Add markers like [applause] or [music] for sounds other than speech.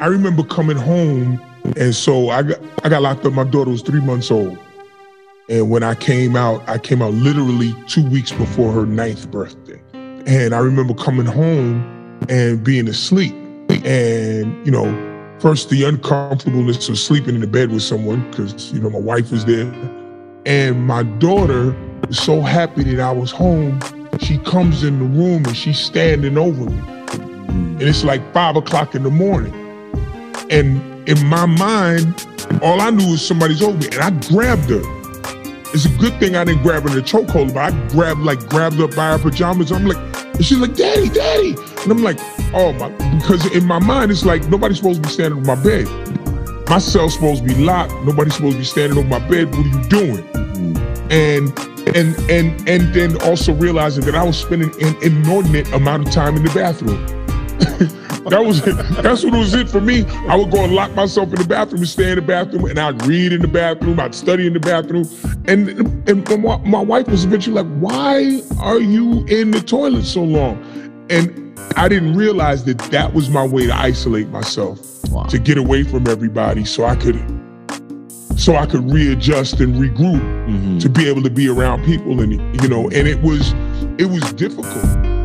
I remember coming home, and so I got I got locked up. My daughter was three months old, and when I came out, I came out literally two weeks before her ninth birthday. And I remember coming home and being asleep, and you know, first the uncomfortableness of sleeping in the bed with someone because you know my wife was there, and my daughter was so happy that I was home. She comes in the room and she's standing over me. And it's like five o'clock in the morning. And in my mind, all I knew was somebody's over me. And I grabbed her. It's a good thing I didn't grab her in a chokehold, but I grabbed like grabbed her by her pajamas. I'm like, and she's like, Daddy, Daddy. And I'm like, oh my, because in my mind, it's like nobody's supposed to be standing on my bed. My cell's supposed to be locked. Nobody's supposed to be standing on my bed. What are you doing? And and and and then also realizing that I was spending an inordinate amount of time in the bathroom. [laughs] that was it. That's what it was it for me. I would go and lock myself in the bathroom and stay in the bathroom, and I'd read in the bathroom, I'd study in the bathroom, and and my, my wife was eventually like, "Why are you in the toilet so long?" And I didn't realize that that was my way to isolate myself, wow. to get away from everybody, so I could so I could readjust and regroup mm-hmm. to be able to be around people and you know and it was it was difficult